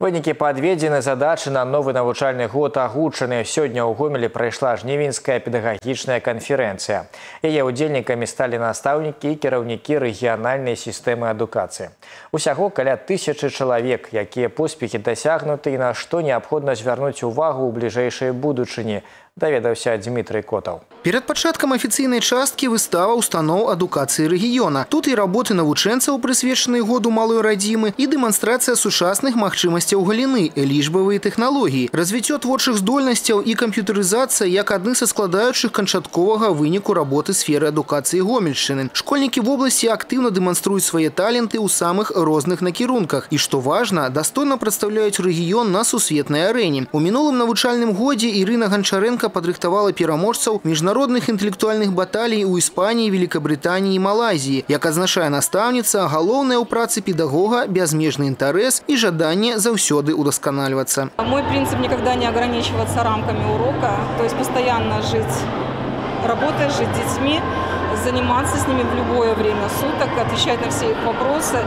Вынікі падведзены задачы на новы навучальны год агучаны. Сёння ў гомелі прайшла жнівеньская педагагічная канферэнцыя. Яе ўдзельнікамі сталі настаўнікі і кіраўнікі рэгіянальнай сістэмы адукацыі. Усяго каля тысячы чалавек, якія поспехі дасягнуты і на што неабходна звярнуць увагу ў бліжэйшай будучыні, даведаўся Дмітрый Котаў. Перед пачаткам афіцыйнай часткі выстава устаноў адукацыі рэгіёна. Тут і работы навучэнцаў, прысвечаныя году малой радзімы, і дэманстрацыя сучасных магчымасцяў галіны, лічбавыя тэхналогіі, развіццё творчых здольнасцяў і камп'ютарызацыя як адны са складаючых канчатковага выніку работы сферы адукацыі гомельшчыны. Школьнікі вобласці актыўна дэманструюць свае таленты ў самых розных накірунках і, што важна, дастойна прадстаўляюць рэгіён на сусветнай арэне. У мінулым навучальным годзе Ірына Ганчаренко падрыхтавала пераможцаў міжнародных міжнародных інтэлектуальных баталій у Іспаніі, Великабрытаніі і Малайзіі. Як адзначае настаўніца, галоўнае ў працы педагога бязмежны інтарэс і жаданне заўсёды ўдасканальвацца. Мой принцип никогда не ограничиваться рамками урока, то есть постоянно жить работой, жить детьми, заниматься с ними в любое время суток, отвечать на все их вопросы,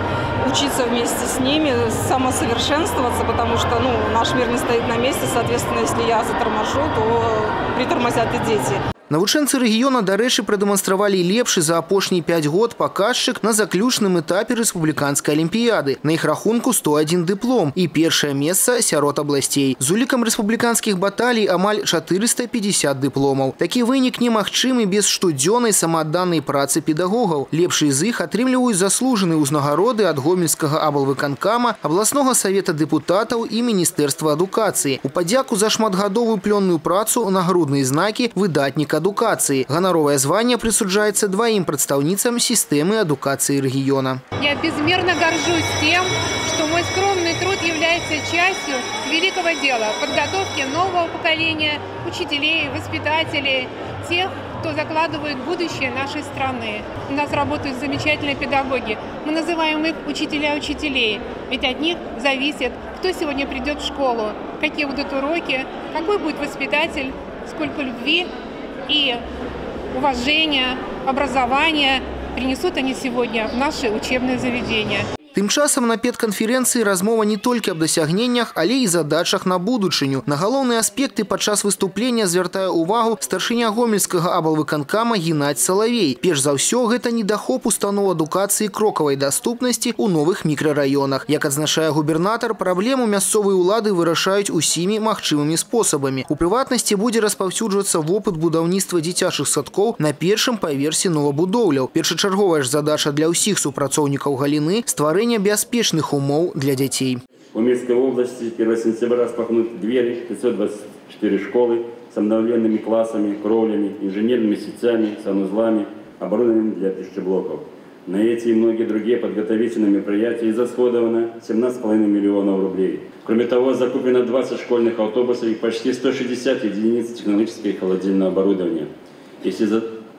учиться вместе с ними, самосовершенствоваться, потому что ну, наш мир не стоит на месте, соответственно, если я заторможу, то притормозят и дети. Навучэнцы рэгіёна, дарэчы, прадэманстравалі лепшы за апошні 5 год паказчык на заключным этапе рэспубліканскай алімпіяды. На іх рахунку 101 дыплом і першае месца сярод абласцей. З улікам рэспубліканскіх баталій амаль 450 дыпломаў. Такі вынік немагчымы без штодзённай самаадданай працы педагогаў. Лепшыя з іх атрымліваюць заслужаныя ўзнагароды ад гомельскага аблвыканкама, абласнога савета дэпутатаў і міністэрства адукацыі. У падзяку за шматгадовую плённую працу нагрудныя знакі выдатніка адукацыі. Ганаровае званне прысуджаецца дваім прадстаўніцам сістэмы адукацыі рэгіёна. Я безмерно горжусь тем, что мой скромный труд является частью великого дела подготовки нового поколения учителей, воспитателей, тех, кто закладывает будущее нашей страны. У нас работают замечательные педагоги. Мы называем их учителя учителей, ведь от них зависит, кто сегодня придет в школу, какие будут уроки, какой будет воспитатель, сколько любви и уважения, образования принесут они сегодня в наши учебные заведения. Тым часам на педканферэнцыі размова не толькі аб дасягненнях, але і задачах на будучыню. На галоўныя аспекты падчас выступлення звяртае ўвагу старшыня гомельскага аблвыканкама Геннадзь Салавей. Перш за ўсё гэта недахоп устаноў адукацыі крокавай даступнасці ў новых мікрараёнах. Як адзначае губернатар, праблему мясцовыя ўлады вырашаюць усімі магчымымі спосабамі. У прыватнасці будзе распаўсюджвацца вопыт будаўніцтва дзіцячых садкоў на першым паверсе новабудоўляў. Першачарговая ж задача для ўсіх супрацоўнікаў галіны стварэння стварэння бяспечных умоў для дзяцей. У Минской области 1 сентября распахнут двери 524 школы с обновленными классами, кровлями, инженерными сетями, санузлами, оборудованием для пищеблоков. На эти и многие другие подготовительные мероприятия израсходовано 17,5 миллионов рублей. Кроме того, закуплено 20 школьных автобусов и почти 160 единиц технологического и холодильного оборудования. Если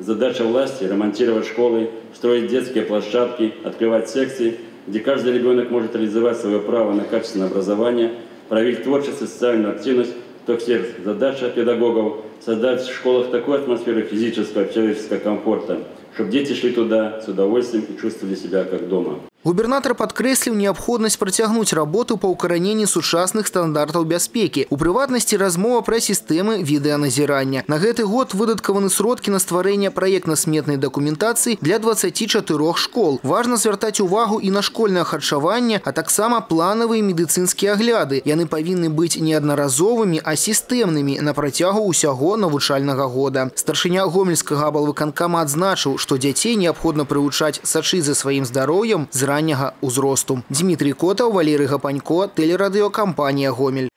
задача власти ремонтировать школы, строить детские площадки, открывать секции – где каждый ребенок может реализовать свое право на качественное образование, проявить творчество социальную активность, то все задача педагогов – создать в школах такую атмосферу физического и человеческого комфорта, чтобы дети шли туда с удовольствием и чувствовали себя как дома. Губернатор падкрэсліў неабходнасць працягнуць работу па ўкараненні сучасных стандартаў бяспекі. У прыватнасці размова пра сістэмы відэаназірання. На гэты год выдаткаваны сродкі на стварэнне праектна-сметнай дакументацыі для 24 школ. Важна звяртаць увагу і на школьнае харчаванне, а таксама планавыя медыцынскія агляды. Яны павінны быць неаднаразовымі, а сістэмнымі на працягу ўсяго навучальнага года. Старшыня гомельскага абалвыканкама адзначыў, што дзяцей неабходна прывучаць сачыць за сваім здароўем з ранняга ўзросту. Дмітрий Котаў, Валерый Гапанько, тэлерадыёкампанія Гомель.